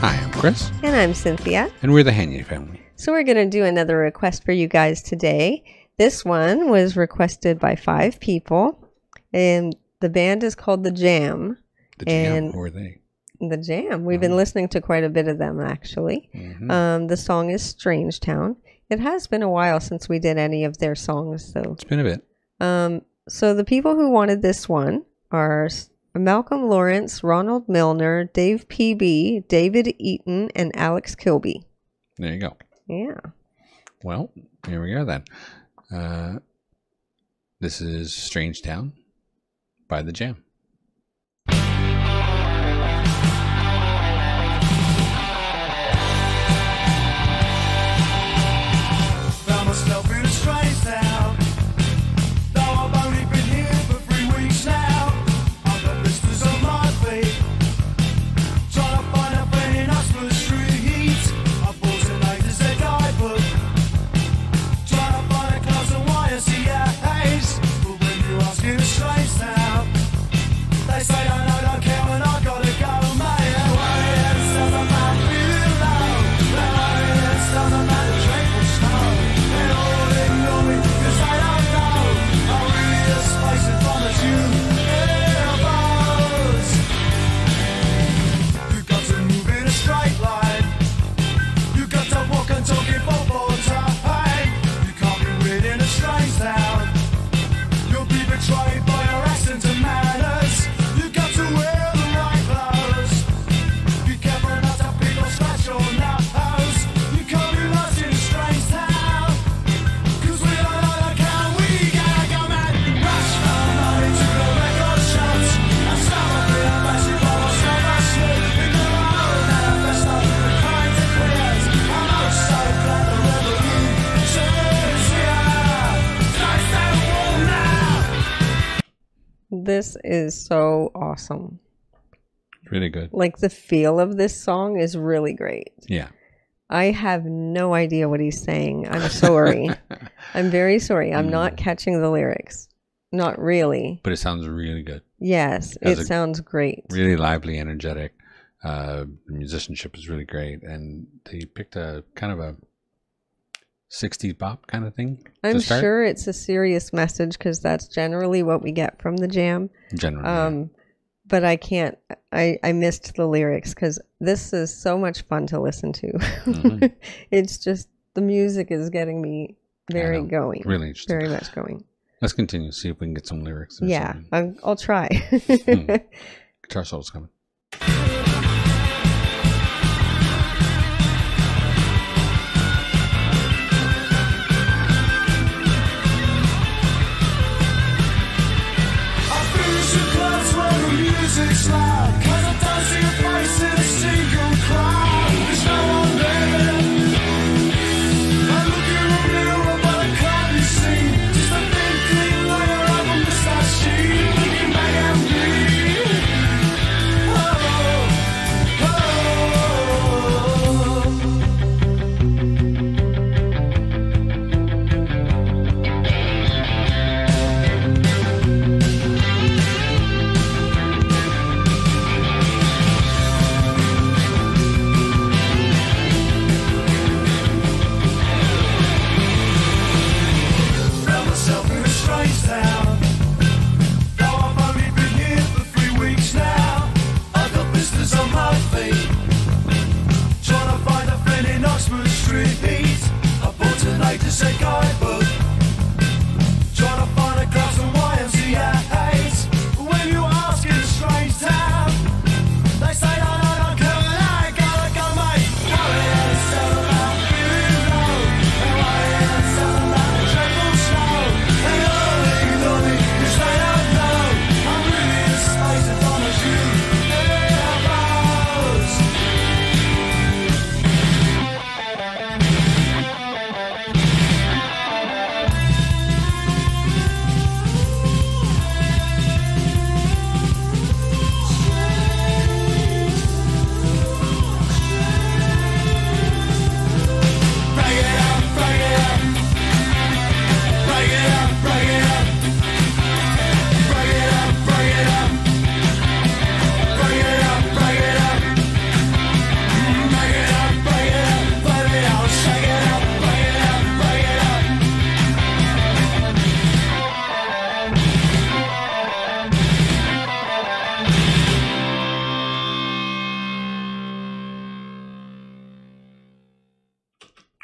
Hi, I'm Chris, And I'm Cynthia. and we're the Hanier family. So we're going to do another request for you guys today. This one was requested by five people, and the band is called The Jam. The jam, And- who are they? The Jam. We've been listening to quite a bit of them actually. Mhm. Um, the song is Strange Town. It has been a while since we did any of their songs, so It's been a bit. Um, so the people who wanted this one are Malcolm Lawrence, Ronald Milner, Dave PB, David Eaton, and Alex Kilby. There you go. Yeah. Well, here we go then. Uh, this is Strange Town by the Jam. This is so awesome. Really good. Like the feel of this song is really great. Yeah. I have no idea what he's saying. I'm sorry. I'm very sorry. I'm not catching the lyrics. Not really. But it sounds really good. Yes, it sounds great. Really lively, energetic. Uh, the musicianship is really great. And they picked a kind of a 60s bop kind of thing. I'm sure it's a serious message because that's generally what we get from the jam. Generally. yeah. Um, but I can't. I I missed the lyrics because this is so much fun to listen to. Mhm. it's just the music is getting me very going, Really interesting. very much going. Let's continue. See if we can get some lyrics. Yeah. I'll, I'll try. Hmm. Guitar solo's coming. The is a guy.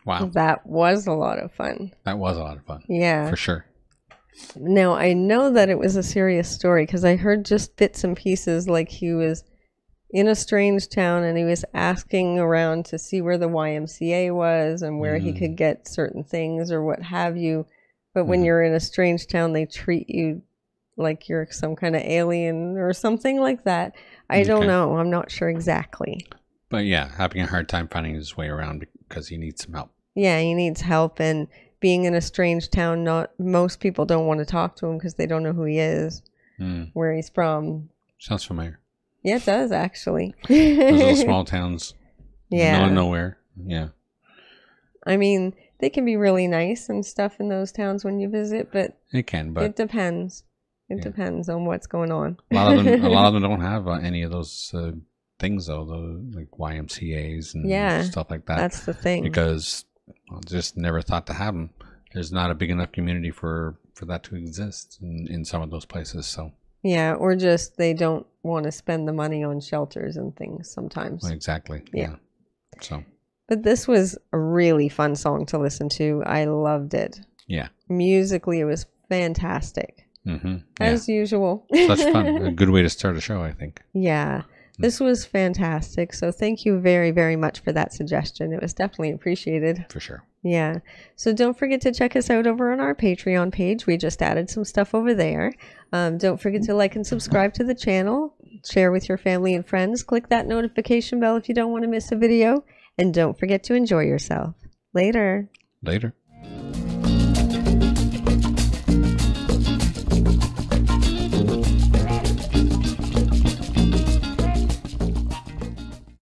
Wow. That was a lot of fun. That was a lot of fun. Yeah. For sure. Now, I know that it was a serious story because I heard just bits and pieces like he was in a strange town and he was asking around to see where the YMCA was and where he Mm. could get certain things or what have you. But when Mhm. you're in a strange town, they treat you like you're some kind of alien or something like that. I don't know. I'm not sure exactly. But yeah, having a hard time finding his way around because he needs some help. Yeah, he needs help and being in a strange town not most people don't want to talk to him because they don't know who he is, Mm. where he's from. Sounds familiar. Yeah, it does actually. Those little small towns. yeah. Of nowhere. Yeah. I mean, they can be really nice and stuff in those towns when you visit, but, It can, but it depends. It Yeah. depends on what's going on. a lot of them, a lot of them don't have uh, any of those uh, things though, the like YMCA's and Yeah, stuff like that. That's the thing. because just never thought to have them. There's not a big enough community for for that to exist in, in some of those places. So yeah, or just they don't want to spend the money on shelters and things sometimes. exactly, Yeah. yeah. So But this was a really fun song to listen to. I loved it. yeah, Musically, it was fantastic. hmm yeah. As usual. Such fun. a good way to start a show, I think. Yeah. This was fantastic. So thank you very, very much for that suggestion. It was definitely appreciated. For sure. Yeah. So don't forget to check us out over on our Patreon page. We just added some stuff over there. Um, don't forget to like and subscribe to the channel. Share with your family and friends. Click that notification bell if you don't want to miss a video. And don't forget to enjoy yourself. Later. Later.